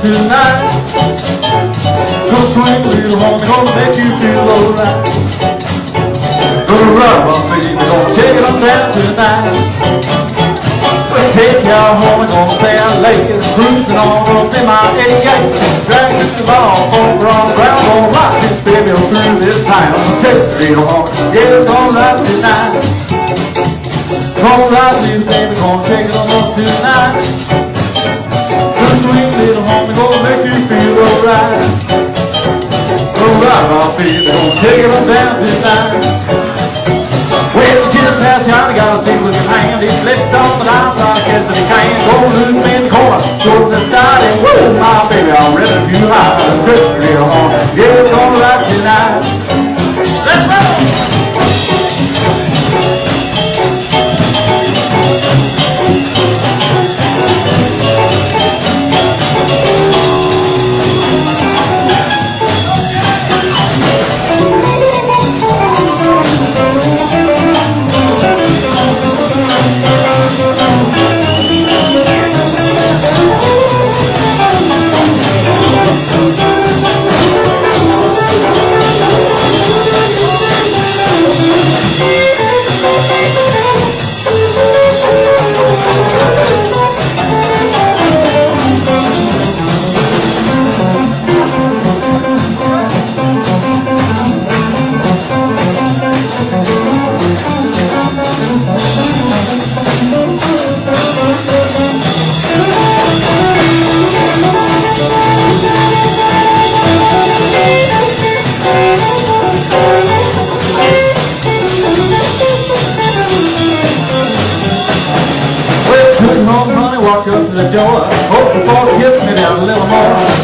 tonight. Gonna swing, little homie, gonna make you feel alright. Gonna rub on baby, gonna take it on down tonight. We'll take y'all home, gonna I lay it, cruising on up in my 88. Dragging the ball over on ground, gonna rock this baby through this town. Take it, homie, yeah, we're gonna ride tonight. Gonna ride this baby, gonna take it on up take it on down tonight. Well, just past Johnny got a thing with his hand. He flips on the dime block as if he can. Go loose in the corner, go to the side, and woo, my baby, ready for you high.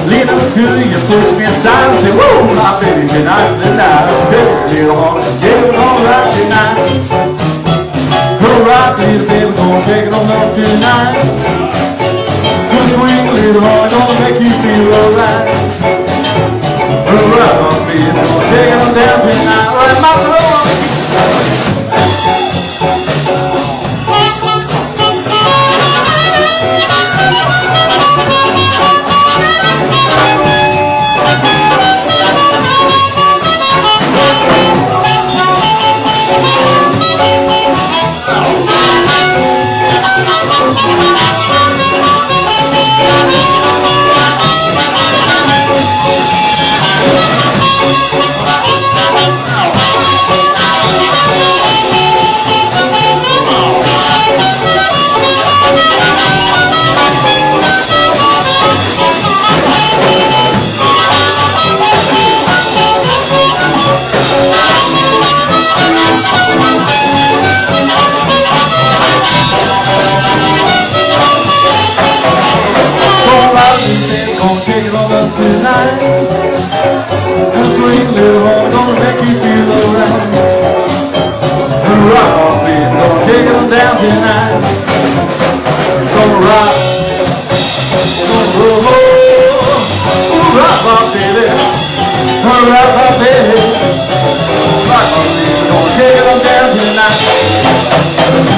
Lean up to you, push me aside and say, Whoa, my baby, tonight's the night. Take it, little honey, yeah, we're gonna ride tonight. Gonna ride, little baby, gonna take it on up tonight. Good swing, little honey, gonna make you feel alright. This gonna take it on up tonight. Good sweet little woman, gonna make you feel alright. Gonna rock baby, gonna take it on down tonight. Gonna rock, gonna roll, gonna rock my baby, gonna rock my baby, rock my baby, gonna take it on down tonight.